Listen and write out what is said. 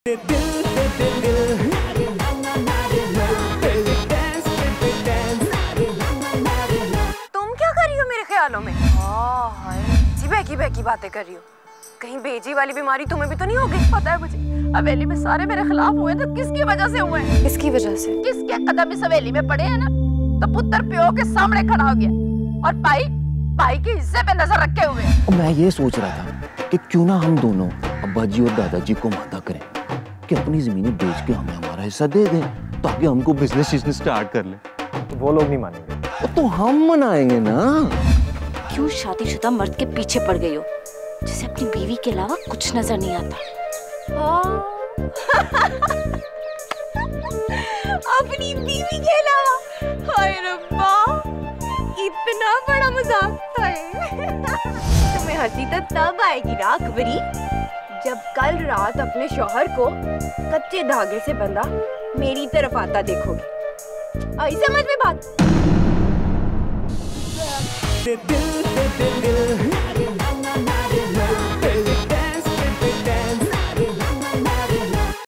तुम क्या कर रही हो मेरे ख्यालों में? जी बहकी बहकी बातें कर रही हो। कहीं बेजी वाली बीमारी तुम्हें भी तो नहीं हो गई? पता है मुझे। हवेली में सारे मेरे खिलाफ हुए तो किसकी वजह से हुए? किसकी वजह से? किसके कदम इस हवेली में पड़े हैं ना? तो पुत्र प्यो के सामने खड़ा हो गया। और भाई भाई के हिस्से पे नज़र रखे हुए। मैं ये सोच रहा था कि क्यों ना हम दोनों अब्बा जी और दादाजी को मादा करें। कि अपनी जमीनें बेच के हमें हमारा हिस्सा दे दें ताकि हमको बिज़नेस बिज़नेस स्टार्ट कर ले। तो वो लोग नहीं मानेंगे। तो हम मनाएँगे ना। क्यों शादीशुदा मर्द के पीछे पड़ गई हो? जिसे अपनी बीवी के अलावा कुछ नज़र नहीं आता। अपनी बीवी के अलावा? हाय रब्बा इतना बड़ा मज़ाक है तुम्हें हँसी तो तब आएगी ना अकबरी। जब कल रात अपने शोहर को कच्चे धागे से बंधा, मेरी तरफ़ आता देखोगे। आई समझ में बात? दिल दिल दिल